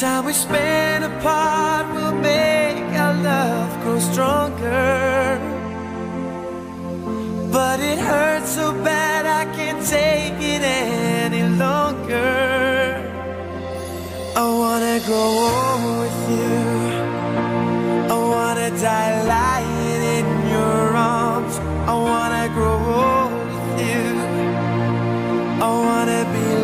time we spend apart will make our love grow stronger. But it hurts so bad I can't take it any longer. I wanna grow old with you. I wanna die lying in your arms. I wanna grow old with you. I wanna be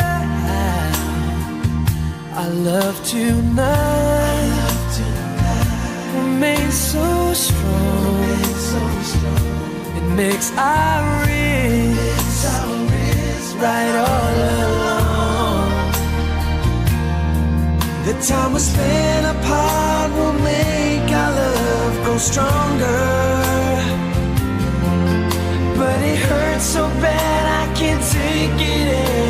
our love tonight remains so strong. It makes our wrists right all along. The time we spend apart will make our love grow stronger. But it hurts so bad I can't take it